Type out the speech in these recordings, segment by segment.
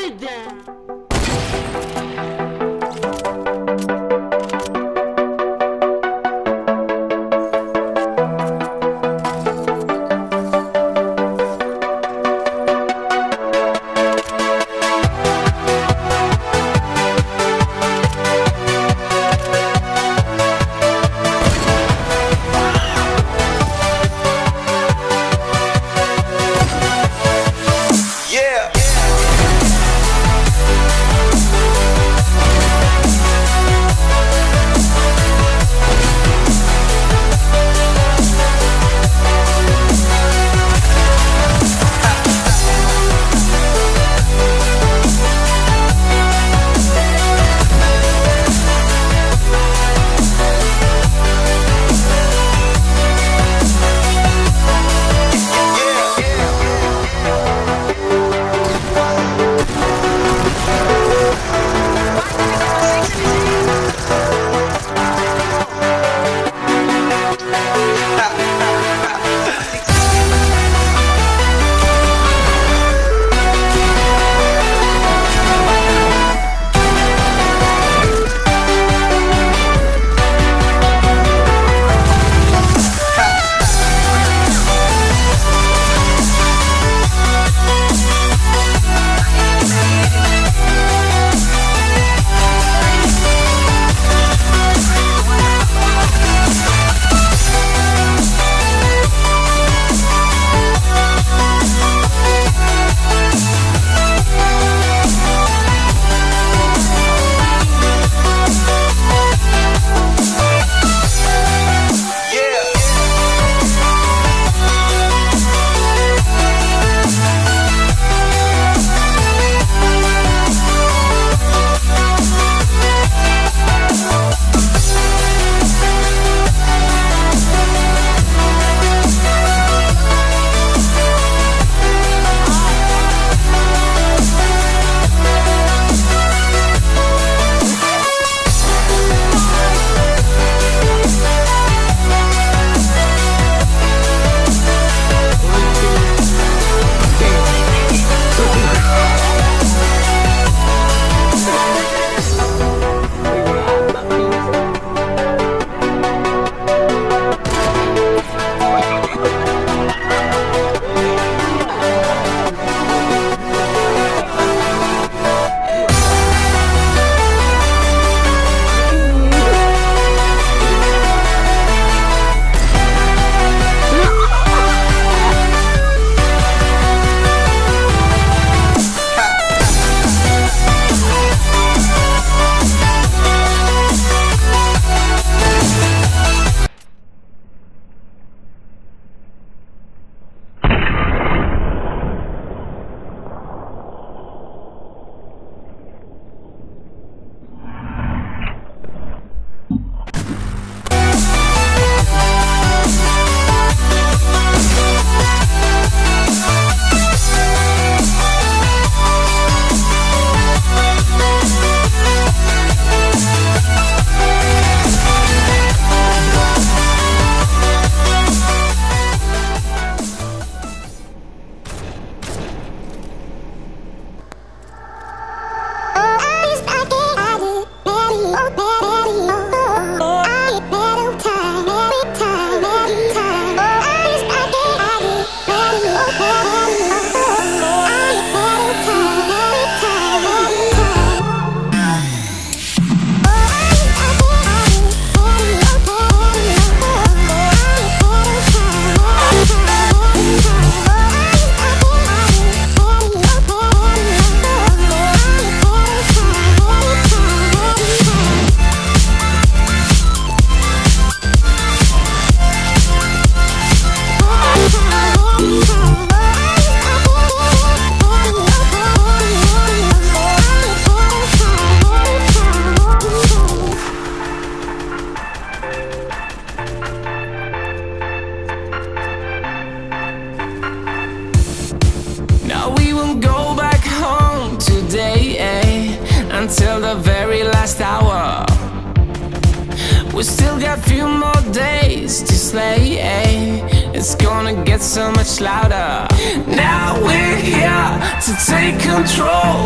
accident gonna get so much louder. Now we're here to take control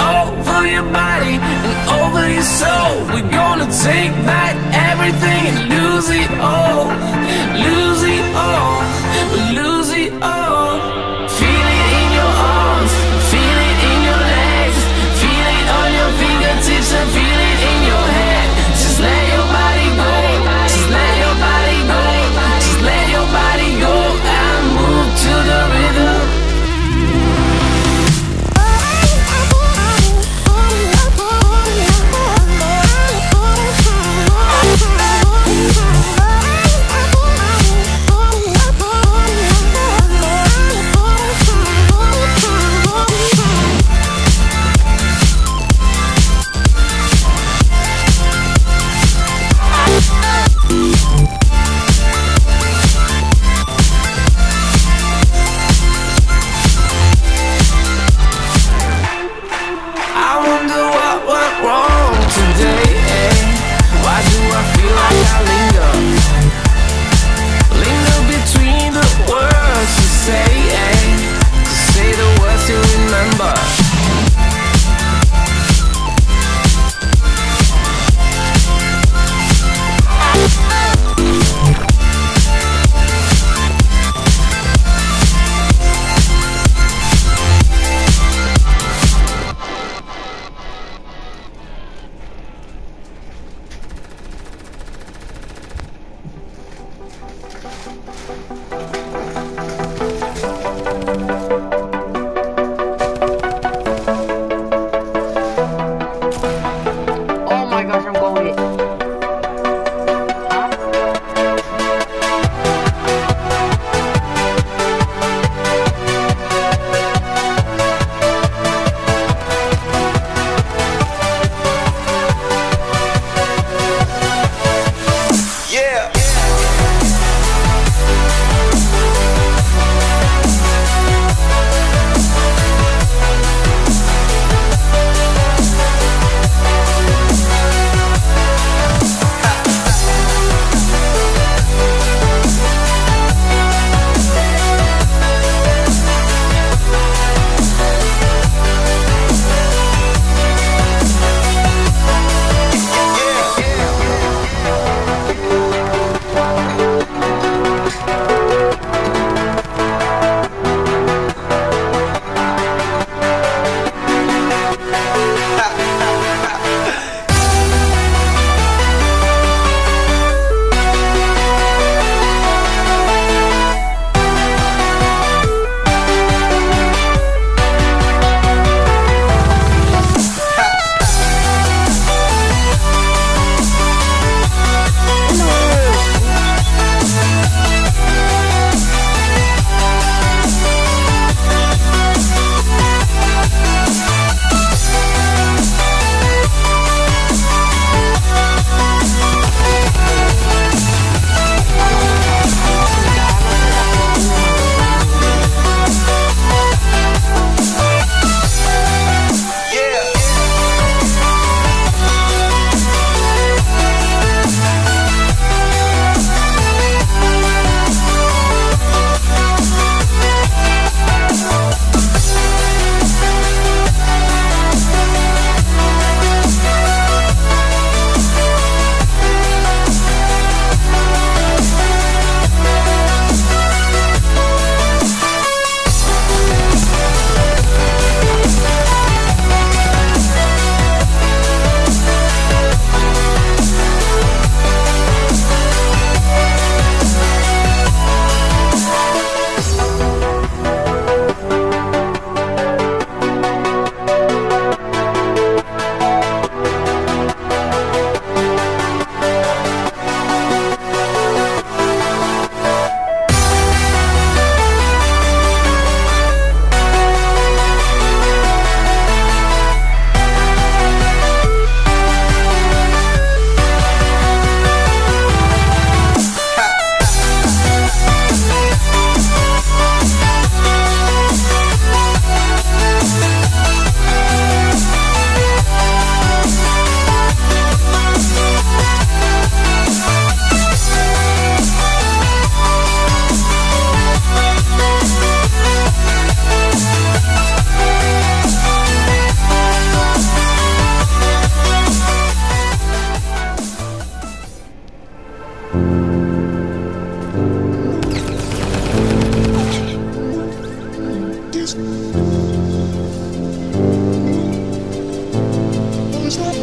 over your body and over your soul. We're gonna take back everything and lose it all, lose it all. changeling.